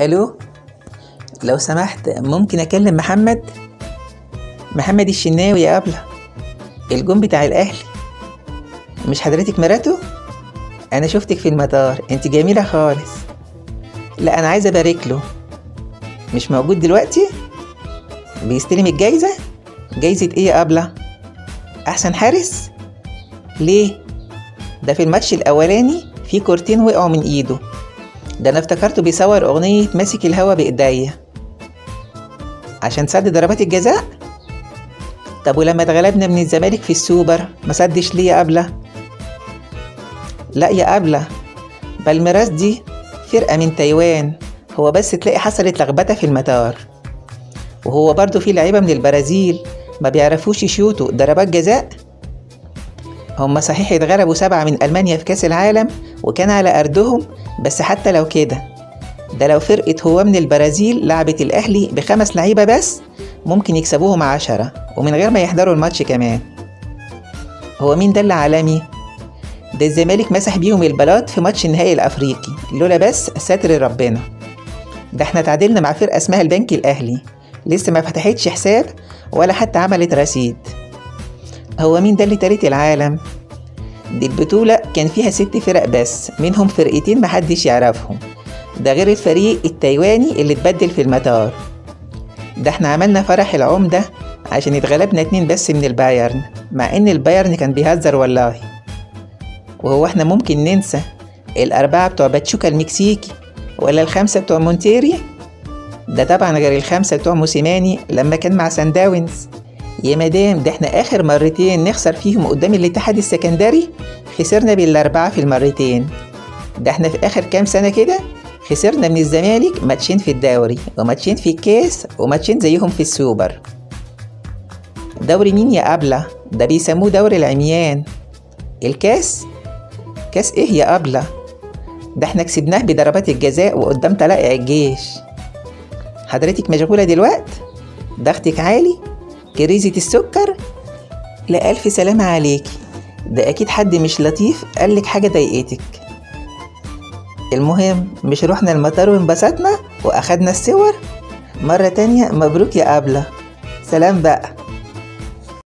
ألو؟ لو سمحت ممكن أكلم محمد؟ محمد الشناوي يا أبله. الجون بتاع الأهلي. مش حضرتك مراته؟ أنا شفتك في المطار. أنت جميلة خالص. لا أنا عايزة أبارك له. مش موجود دلوقتي؟ بيستلم الجايزة؟ جايزة إيه يا أبله؟ أحسن حارس؟ ليه؟ ده في الماتش الأولاني في كورتين وقعوا من إيده. ده أنا افتكرته بيصور أغنية ماسك الهوا بايديا عشان سد ضربات الجزاء؟ طب ولما اتغلبنا من الزمالك في السوبر ما سدش ليه يا أبلة؟ لا يا أبلة بالميراس دي فرقة من تايوان هو بس تلاقي حصلت لخبطة في المطار. وهو برضو في لعيبة من البرازيل ما بيعرفوش يشوتوا ضربات جزاء؟ هما صحيح اتغلبوا سبعة من ألمانيا في كأس العالم وكان على أرضهم بس حتى لو كده ده لو فرقة هو من البرازيل لعبت الأهلي بخمس لعيبة بس ممكن يكسبوهم عشرة ومن غير ما يحضروا الماتش كمان هو مين ده اللي عالمي؟ ده الزمالك مسح بيهم البلاط في ماتش النهائي الأفريقي لولا بس ستر ربنا ده إحنا تعادلنا مع فرقة اسمها البنك الأهلي لسه ما فتحتش حساب ولا حتى عملت رصيد هو مين ده اللي تالت العالم؟ دي البطولة كان فيها ست فرق بس منهم فرقتين محدش يعرفهم. ده غير الفريق التايواني اللي اتبدل في المطار. ده إحنا عملنا فرح العمدة عشان اتغلبنا اتنين بس من البايرن مع إن البايرن كان بيهزر والله. وهو إحنا ممكن ننسى الأربعة بتوع باتشوكا المكسيكي ولا الخمسة بتوع مونتيري؟ ده طبعا غير الخمسة بتوع موسيماني لما كان مع سان داونز. يا مدام ده إحنا آخر مرتين نخسر فيهم قدام الاتحاد السكندري خسرنا بالأربعة في المرتين ده إحنا في آخر كام سنة كده خسرنا من الزمالك ماتشين في الدوري وماتشين في الكاس وماتشين زيهم في السوبر دوري مين يا أبلة؟ ده بيسموه دوري العميان الكاس؟ كاس إيه يا أبلة؟ ده إحنا كسبناه بضربات الجزاء وقدام طلائع الجيش حضرتك مشغولة دلوقت؟ ضغطك عالي؟ كريزة السكر؟ لا ألف سلامة عليكي ده أكيد حد مش لطيف قالك حاجة ضايقتك. المهم مش رحنا المطار وانبسطنا وأخدنا الصور؟ مرة تانية مبروك يا أبلة. سلام بقى.